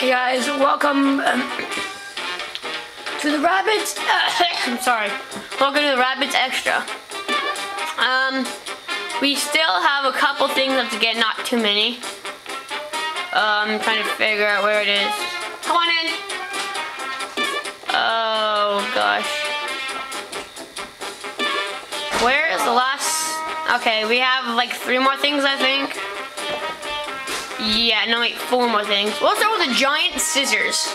Hey guys, welcome um, to the Rabbids. I'm sorry. Welcome to the Rabbids Extra. Um, we still have a couple things left to get, not too many. Um, I'm trying to figure out where it is. Come on in. Oh gosh. Where is the last? Okay, we have like three more things, I think. Yeah, no, wait, four more things. We'll start with the giant scissors.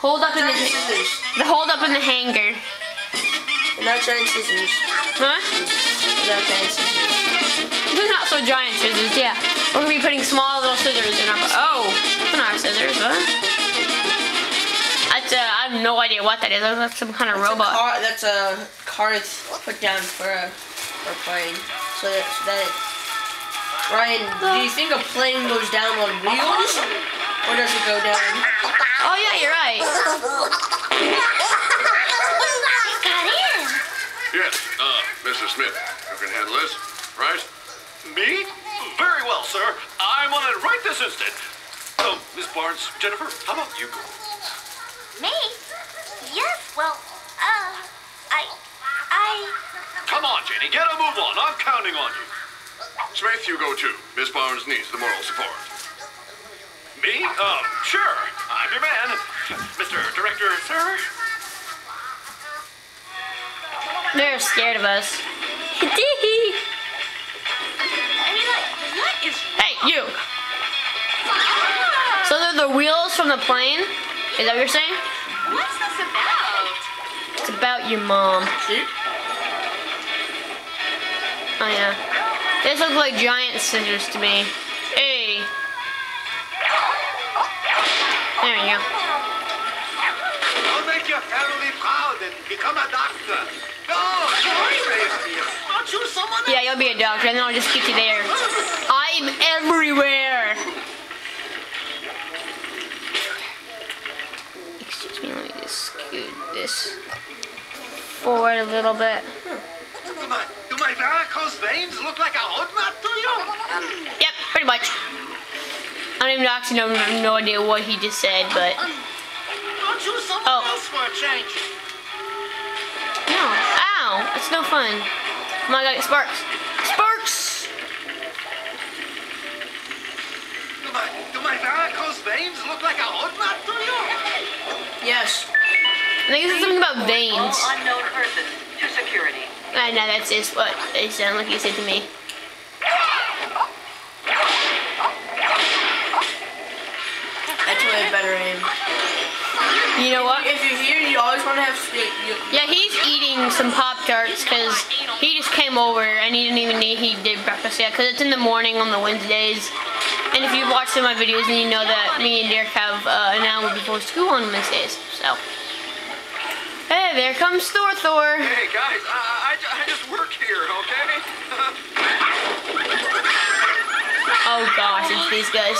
Hold up in the, scissors. the hold up in the hanger. Not giant scissors. Huh? Not giant scissors. They're not so giant scissors, yeah. We're gonna be putting small little scissors in our. Oh, they're not scissors, huh? That's uh, I have no idea what that is. That's some kind of That's a robot. car, that's a card put down for a for a plane. So that, so that Ryan, do you think a plane goes down on wheels or does it go down? Oh yeah, you're right. Got in. Yes, uh, Mr. Smith, you can handle this, right? Me? Very well, sir. I'm on it right this instant. Oh, Miss Barnes, Jennifer, how about you girls? Me? Yes, well, uh, I, I, Come on, Janie, get a move on. I'm counting on you. Smith, you go too. Miss Barnes needs the moral support. Me? Um, sure. I'm your man. Mr. Director, sir? They're scared of us. I mean, like, what is hey, you. So they're the wheels from the plane. Is that what you're saying? What's this about? It's about your mom. See? Oh yeah. This looks like giant scissors to me. Hey. There you go. I'll make your family proud and become a doctor. No, I'll choose someone Yeah, you'll be a doctor, and then I'll just get you there. I'm everywhere. Excuse me, let me just scoot this forward a little bit. My, do my varicose veins look like a roadmap to you? Yep, pretty much. I don't even actually know, have no idea what he just said, but I'll choose someone Oh. else for a change. no. Ow, it's no fun. Oh Come on, I gotta get sparks. Sparks! Do my, do my varicose veins look like a roadmap to you? Yes. I think this is something about veins. All unknown person to security. I know that's just what it sounded like he said to me. That's way better aim. You know what? If you're here, you always want to have. You, you, Yeah, he's eating some Pop Tarts because he just came over and he didn't even need he did breakfast yet because it's in the morning on the Wednesdays. And if you've watched some of my videos, then you know that me and Derek have uh, an hour before school on Wednesdays. So, hey, there comes Thor Thor. Hey guys, I, I, I just work here, okay? Oh gosh, it's these guys.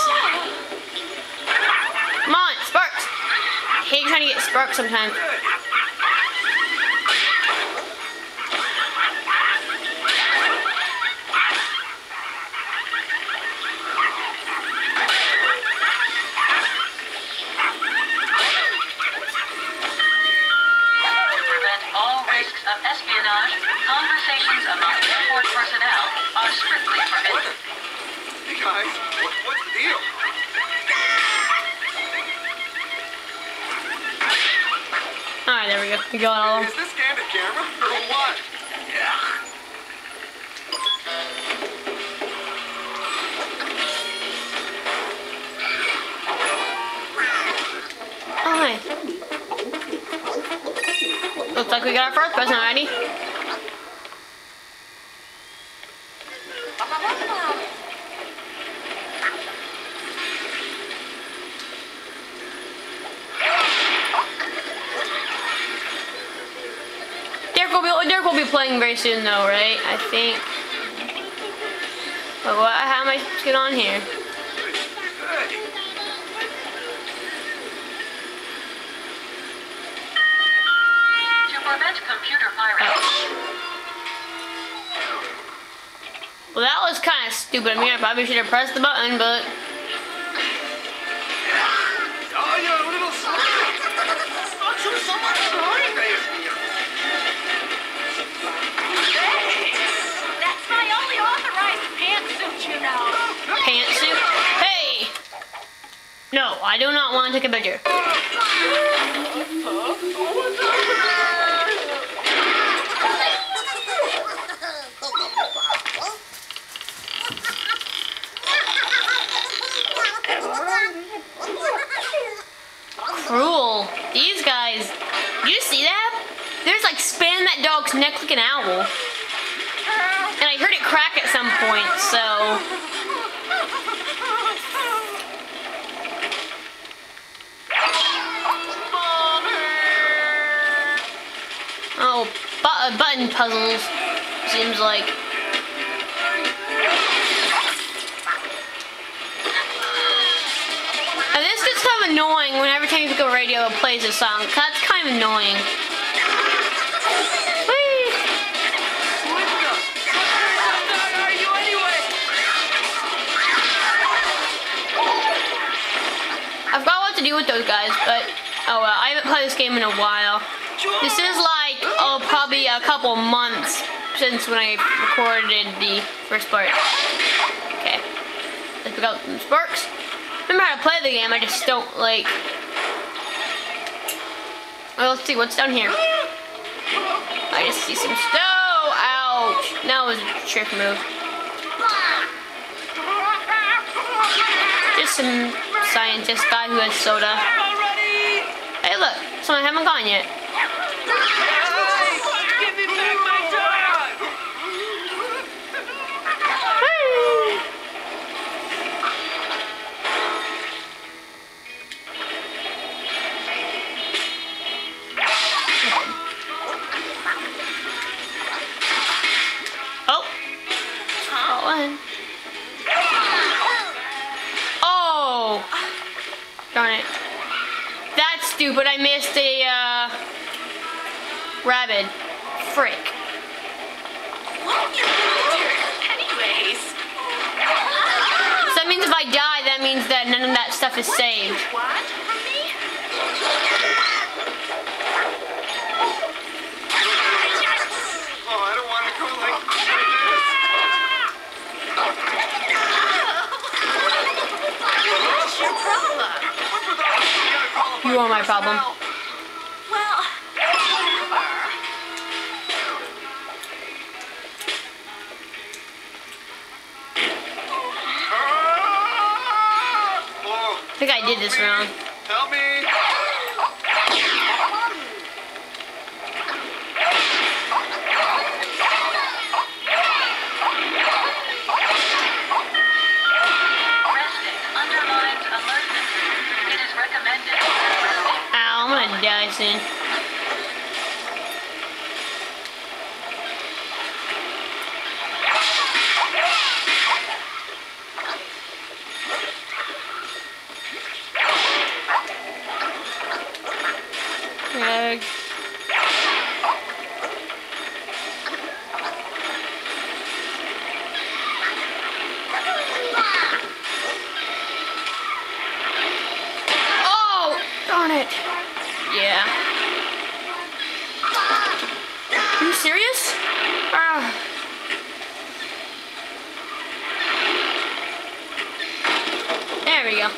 Come on, Sparks. I hate trying to get Sparks sometimes. Alright, there we go. We got all Is this candid camera or what? Yeah. Hi. Looks like we got our first person already. Very soon, though, right? I think. But what, how am I supposed to get on here? Oh. Well, that was kind of stupid. I mean, I probably should have pressed the button, but... Oh, you little... I do not want to take a picture. Cruel. These guys. You see that? There's like spanning that dog's neck like an owl. And I heard it crack at some point, so. Button puzzles. Seems like. And this gets kind of annoying when every time you a radio it plays a song. That's kind of annoying. Whee! I forgot what to do with those guys, but oh well. I haven't played this game in a while. This is a couple months since when I recorded the first part. Okay, let's pick out some sparks. Remember how to play the game? I just don't like. Well, let's see what's down here. I just see some snow. Ouch! That was a trick move. Just some scientist guy who has soda. Hey, look, someone haven't gone yet. A uh, rabbit. Frick. Anyways. So that means if I die, that means that none of that stuff is saved. What from me? Oh, I don't I think I did this wrong. help me. Resting underlines alertness. It is recommended that resting Ow, I'm gonna die soon. Egg. Oh, darn it. Yeah. Are you serious? Ah. There we go.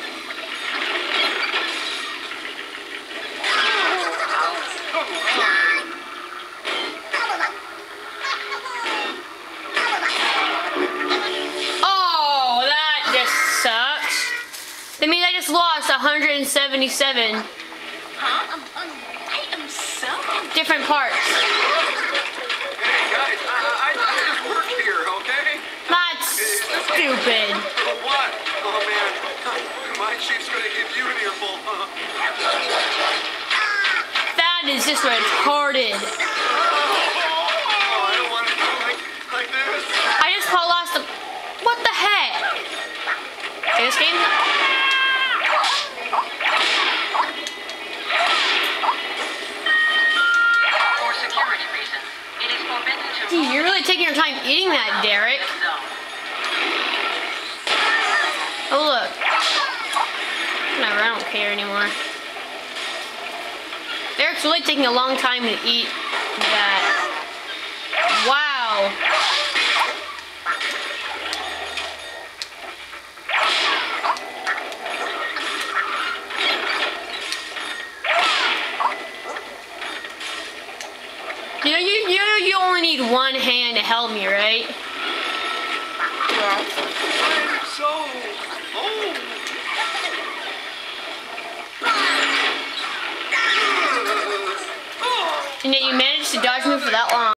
Oh, that just sucks. That means I just lost 177 huh? I'm, I'm, I am so different parts. Hey, guys, I, I, I just work here, okay? That's stupid. What? Man. My chief's gonna give you an earful. That is just retarded. Oh, I don't want to go like, like this. I just call lost the. What the heck? Okay, this game. for security reasons. It is forbidden to Gee, you're really taking your time eating that, Derek. care anymore. Derek's really taking a long time to eat that. Wow. You know, you, you, you only need one hand to help me, right? Yeah. I'm so old. To dodge me for that long.